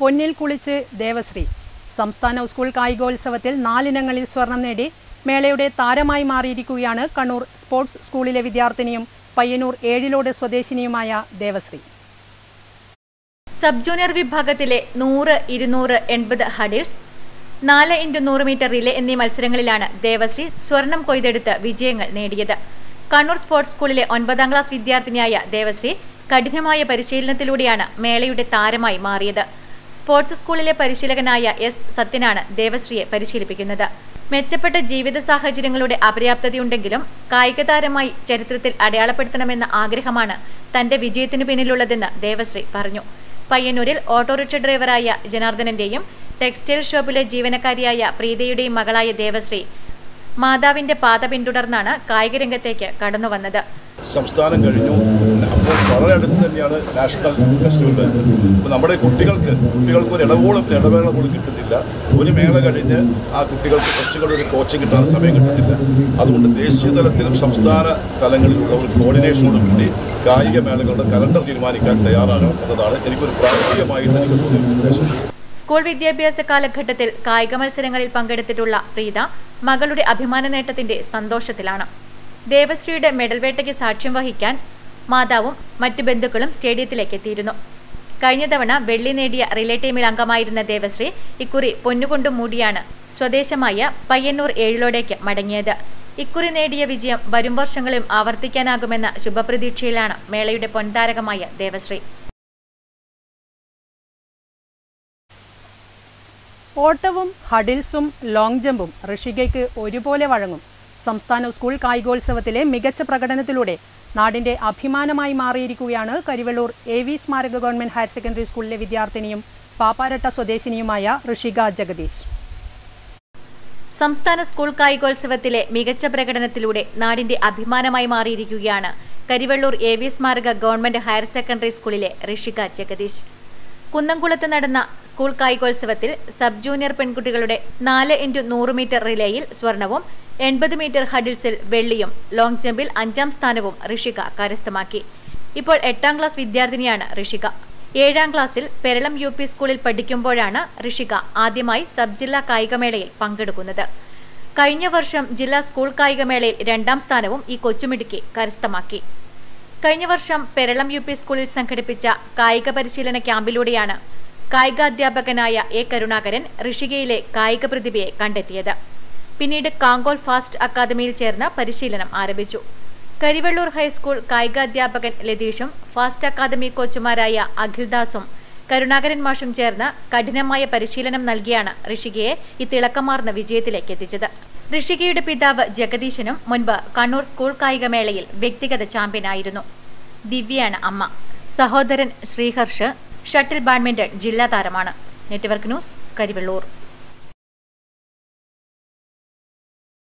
പൊന്നിൽ കുളിച്ച് ദേവശ്രീ. സംസ്ഥാന സ്കൂൾ കായികോത്സവത്തിൽ നാലിനങ്ങളിൽ സ്വർണം നേടി മേളയുടെ താരമായി മാറിയിരിക്കുകയാണ് കണ്ണൂർ സ്പോർട്സ് സ്കൂളിലെ വിദ്യാർത്ഥിനിയും പയ്യന്നൂർ ഏഴിലോട് സ്വദേശിനിയുമായ ദേവശ്രീ. സബ് ജൂനിയർ വിഭാഗത്തിലെ നൂറ് ഇരുന്നൂറ് എൺപത് ഹഡിൽസ് നാല് ഇന്റു നൂറ് മീറ്റർ റിലേ എന്നീ മത്സരങ്ങളിലാണ് ദേവശ്രീ സ്വർണം കൊയ്തെടുത്ത് വിജയങ്ങൾ നേടിയത്. കണ്ണൂർ സ്പോർട്സ് സ്കൂളിലെ ഒൻപതാം ക്ലാസ് വിദ്യാർത്ഥിനിയായ ദേവശ്രീ കഠിനമായ പരിശീലനത്തിലൂടെയാണ് മേളയുടെ താരമായി മാറിയത്. സ്പോർട്സ് സ്കൂളിലെ പരിശീലകനായ എസ് സത്യനാണ് ദേവശ്രീയെ പരിശീലിപ്പിക്കുന്നത്. മെച്ചപ്പെട്ട ജീവിത സാഹചര്യങ്ങളുടെ അപര്യാപ്തതയുണ്ടെങ്കിലും കായിക താരമായി ചരിത്രത്തിൽ അടയാളപ്പെടുത്തണമെന്ന ആഗ്രഹമാണ് തന്റെ വിജയത്തിനു പിന്നിലുള്ളതെന്ന് ദേവശ്രീ പറഞ്ഞു. പയ്യന്നൂരിൽ ഓട്ടോറിക്ഷ ഡ്രൈവറായ ജനാർദ്ദനന്റെയും ടെക്സ്റ്റൈൽ ഷോപ്പിലെ ജീവനക്കാരിയായ പ്രീതയുടെയും മകളായ ദേവശ്രീ മാതാവിന്റെ പാത പിന്തുടർന്നാണ് കായിക രംഗത്തേക്ക് കടന്നുവന്നത്. സംസ്ഥാനം കഴിഞ്ഞു. അപ്പോൾ വളരെ അടുത്ത് തന്നെയാണ് നാഷണൽ ഫെസ്റ്റിവൽ. അപ്പോൾ നമ്മുടെ കുട്ടികൾക്ക് കുട്ടികൾക്ക് ഒരു ഇടവോളം ഇടവേള പോലും കിട്ടുന്നില്ല. ഒരു മേള കഴിഞ്ഞ് ആ കുട്ടികൾക്ക് കുറച്ചുകൂടെ ഒരു കോച്ചിങ് കിട്ടാൻ സമയം കിട്ടുന്നില്ല. അതുകൊണ്ട് ദേശീയ തലത്തിലും സംസ്ഥാന തലങ്ങളിലുള്ള ഒരു കോർഡിനേഷനോട് കൂടി കായിക മേളകളുടെ കലണ്ടർ തീരുമാനിക്കാൻ തയ്യാറാകണം എന്നതാണ് എനിക്കൊരു പ്രാഥമികമായിട്ട് എനിക്ക് തോന്നിയ സ്കൂൾ വിദ്യാഭ്യാസ കാലഘട്ടത്തിൽ കായിക മത്സരങ്ങളിൽ പങ്കെടുത്തിട്ടുള്ള പ്രീത മകളുടെ അഭിമാന നേട്ടത്തിന്റെ സന്തോഷത്തിലാണ്. ദേവശ്രീയുടെ മെഡൽവേട്ടയ്ക്ക് സാക്ഷ്യം വഹിക്കാൻ മാതാവും മറ്റ് ബന്ധുക്കളും സ്റ്റേഡിയത്തിലേക്ക് എത്തിയിരുന്നു കഴിഞ്ഞ തവണ വെള്ളി നേടിയ റിലേ ടീമിൽ അംഗമായിരുന്ന ദേവശ്രീ ഇക്കുറി പൊന്നുകൊണ്ട് മൂടിയാണ് സ്വദേശമായ പയ്യന്നൂർ ഏഴിലോടേക്ക് മടങ്ങിയത്. ഇക്കുറി നേടിയ വിജയം വരും വർഷങ്ങളിലും ആവർത്തിക്കാനാകുമെന്ന ശുഭപ്രതീക്ഷയിലാണ് മേളയുടെ പൊൻതാരകമായ ദേവശ്രീ. ഓട്ടവും ഹഡിൽസും ലോങ് ജമ്പും ഋഷികയ്ക്ക് ഒരുപോലെ വഴങ്ങും. സംസ്ഥാന സ്കൂൾ കായികോത്സവത്തിലെ മികച്ച പ്രകടനത്തിലൂടെ നാടിന്റെ അഭിമാനമായി മാറിയിരിക്കുകയാണ് കരിവള്ളൂർ എ വി സ്മാരക ഗവൺമെന്റ് ഹയർ സെക്കൻഡറി സ്കൂളിലെ വിദ്യാർത്ഥിനിയും പാപ്പാരട്ട സ്വദേശിനിയുമായ ഋഷിക ജഗദീഷ്. സംസ്ഥാന സ്കൂൾ കായികോത്സവത്തിലെ മികച്ച പ്രകടനത്തിലൂടെ നാടിന്റെ അഭിമാനമായി മാറിയിരിക്കുകയാണ് കരിവള്ളൂർ എ വി സ്മാരക ഗവൺമെന്റ് ഹയർ സെക്കൻഡറി സ്കൂളിലെ ഋഷിക ജഗദീഷ്. കുന്നംകുളത്ത് നടന്ന സ്കൂൾ കായികോത്സവത്തിൽ സബ് ജൂനിയർ പെൺകുട്ടികളുടെ നാല് ഇന്റു നൂറ് മീറ്റർ റിലേയിൽ സ്വർണവും എൺപത് മീറ്റർ ഹഡിൽസിൽ വെള്ളിയും ലോങ് ജമ്പിൽ അഞ്ചാം സ്ഥാനവും ഋഷിക കരസ്ഥമാക്കി. ഇപ്പോൾ എട്ടാം ക്ലാസ് വിദ്യാർത്ഥിനിയാണ് ഋഷിക. ഏഴാം ക്ലാസ്സിൽ പെരളം യു പി സ്കൂളിൽ പഠിക്കുമ്പോഴാണ് ഋഷിക ആദ്യമായി സബ് ജില്ലാ കായികമേളയിൽ പങ്കെടുക്കുന്നത്. കഴിഞ്ഞ വർഷം ജില്ലാ സ്കൂൾ കായികമേളയിൽ രണ്ടാം സ്ഥാനവും ഈ കൊച്ചുമിടുക്കി കരസ്ഥമാക്കി. കഴിഞ്ഞ വർഷം പെരളം യു പി സ്കൂളിൽ സംഘടിപ്പിച്ച കായിക പരിശീലന ക്യാമ്പിലൂടെയാണ് കായികാധ്യാപകനായ എ കരുണാകരൻ ഋഷികയിലെ കായിക പ്രതിഭയെ കണ്ടെത്തിയത്. പിന്നീട് കാങ്കോൾ ഫാസ്റ്റ് അക്കാദമിയിൽ ചേർന്ന് പരിശീലനം ആരംഭിച്ചു. കരിവള്ളൂർ ഹൈസ്കൂൾ കായികാധ്യാപകൻ ലതീഷും ഫാസ്റ്റ് അക്കാദമി കോച്ചുമാരായ അഖിൽദാസും കരുണാകരൻ മാഷും ചേർന്ന് കഠിനമായ പരിശീലനം നൽകിയാണ് ഋഷികയെ ഈ തിളക്കമാർന്ന വിജയത്തിലേക്ക് എത്തിച്ചത്. ഋഷികയുടെ പിതാവ് ജഗദീശനും മുൻപ് കണ്ണൂർ സ്കൂൾ കായികമേളയിൽ വ്യക്തിഗത ചാമ്പ്യനായിരുന്നു. ദിവ്യയാണ് അമ്മ. സഹോദരൻ ശ്രീഹർഷ് ഷട്ടിൽ ബാഡ്മിന്റൺ ജില്ലാ താരമാണ്. Network news Karivellur.